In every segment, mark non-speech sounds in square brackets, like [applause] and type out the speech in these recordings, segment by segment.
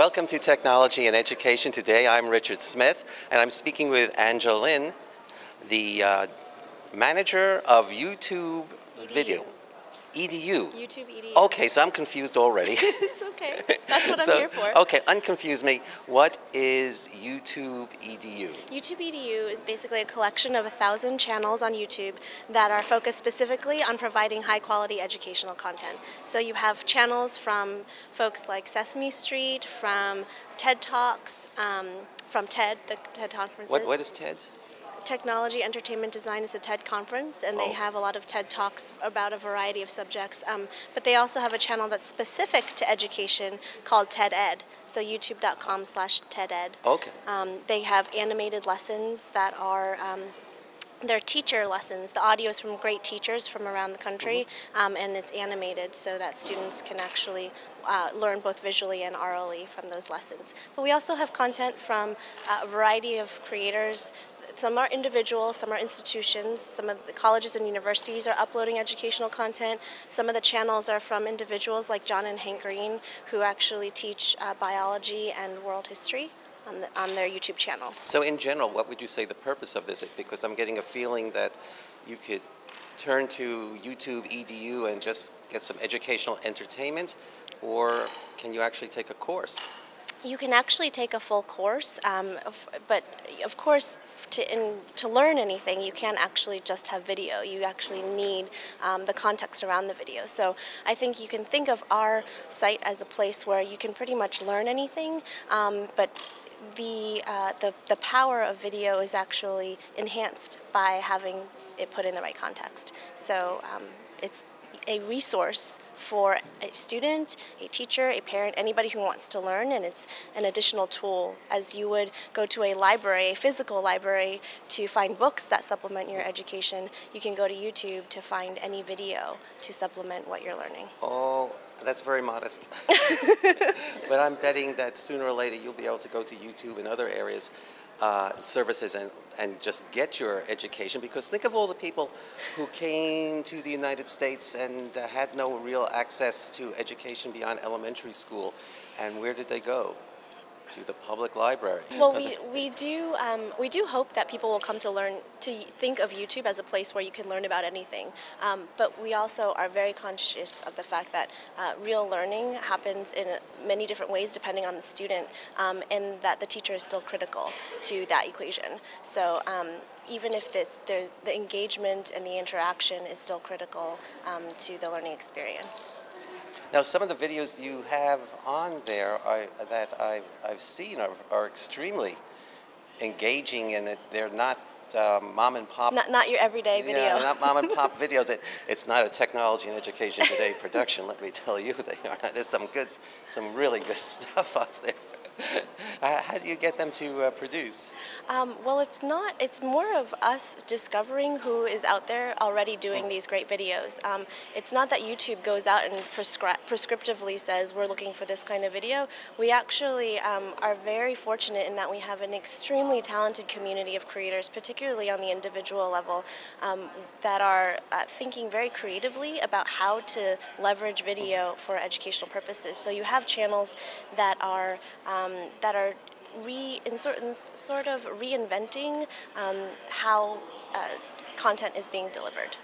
Welcome to Technology and Education. Today I'm Richard Smith and I'm speaking with Angela Lin, the uh, manager of YouTube Video. EDU. YouTube EDU. Okay, so I'm confused already. [laughs] it's okay. That's what [laughs] So, I'm here for. Okay, unconfuse me. What is YouTube EDU? YouTube EDU is basically a collection of a thousand channels on YouTube that are focused specifically on providing high quality educational content. So you have channels from folks like Sesame Street, from TED Talks, um, from TED, the TED conferences. What, what is TED? Technology Entertainment Design is a TED conference, and they Oh. have a lot of TED Talks about a variety of subjects. Um, but they also have a channel that's specific to education called TED Ed. So youtube.com slash TED Ed. Okay. Um, they have animated lessons that are um, they're teacher lessons. The audio is from great teachers from around the country, um, and it's animated so that students can actually uh, learn both visually and orally from those lessons. But we also have content from uh, a variety of creators. Some are individual, some are institutions. Some of the colleges and universities are uploading educational content. Some of the channels are from individuals like John and Hank Green, who actually teach uh, biology and world history on, the, on their YouTube channel. So in general, what would you say the purpose of this is? Because I'm getting a feeling that you could turn to YouTube EDU and just get some educational entertainment, or can you actually take a course? You can actually take a full course, um, but of course, to, in, to learn anything, you can't actually just have video. You actually need um, the context around the video. So I think you can think of our site as a place where you can pretty much learn anything, um, but the, uh, the, the power of video is actually enhanced by having it put in the right context. So um, it's a resource for a student, a teacher, a parent, anybody who wants to learn, and it's an additional tool as you would go to a library, a physical library, to find books that supplement your education. You can go to YouTube to find any video to supplement what you're learning. Oh, that's very modest. [laughs] [laughs] but I'm betting that sooner or later you'll be able to go to YouTube and other areas, uh, services, and, and just get your education. Because think of all the people who came to the United States and uh, had no real access to education beyond elementary school. And where did they go? To the public library. Well, we, we do um, we do hope that people will come to learn to think of YouTube as a place where you can learn about anything. Um, but we also are very conscious of the fact that uh, real learning happens in many different ways depending on the student, um, and that the teacher is still critical to that equation. So. Um, even if the engagement and the interaction is still critical um, to the learning experience. Now, some of the videos you have on there are, that I've, I've seen are, are extremely engaging and that they're not um, mom and pop. Not, not your everyday video. Yeah, not mom and pop [laughs] videos. It, it's not a technology and education today production. Let me tell you, [laughs] they are. There's some good, some really good [laughs] stuff out there. [laughs] Uh, How do you get them to uh, produce? Um, well, it's not. It's more of us discovering who is out there already doing these great videos. Um, it's not that YouTube goes out and prescri- prescriptively says we're looking for this kind of video. We actually um, are very fortunate in that we have an extremely talented community of creators, particularly on the individual level, um, that are uh, thinking very creatively about how to leverage video for educational purposes. So you have channels that are um, that are re in sort, in sort of reinventing um, how uh, content is being delivered.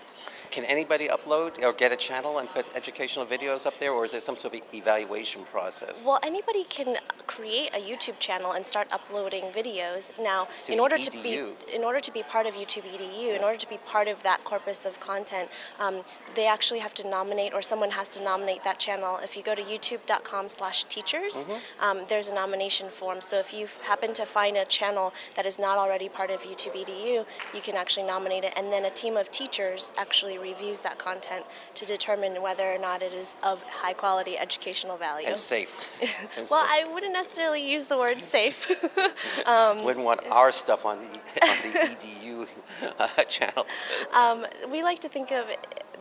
Can anybody upload or get a channel and put educational videos up there, or is there some sort of evaluation process? Well, anybody can create a YouTube channel and start uploading videos. Now, To in order EDU. to be in order to be part of YouTube EDU, in order to be part of that corpus of content, um, they actually have to nominate, or someone has to nominate that channel. If you go to YouTube.com/teachers, um, there's a nomination form. So if you happen to find a channel that is not already part of YouTube EDU, you can actually nominate it, and then a team of teachers actually reviews that content to determine whether or not it is of high quality educational value. And safe. [laughs] And Well, safe. I wouldn't necessarily use the word safe. [laughs] wouldn't want our stuff on the on the [laughs] EDU uh, channel. um, we like to think of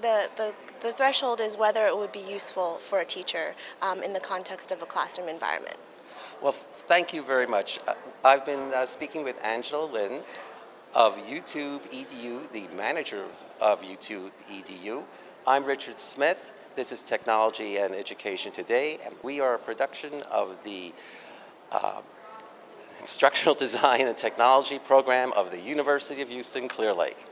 the, the, the threshold is whether it would be useful for a teacher um, in the context of a classroom environment. Well, thank you very much. Uh, I've been uh, speaking with Angela Lin of YouTube EDU, the manager of YouTube EDU. I'm Richard Smith. This is Technology and Education Today, and we are a production of the uh, Instructional [laughs] Design and Technology program of the University of Houston Clear Lake.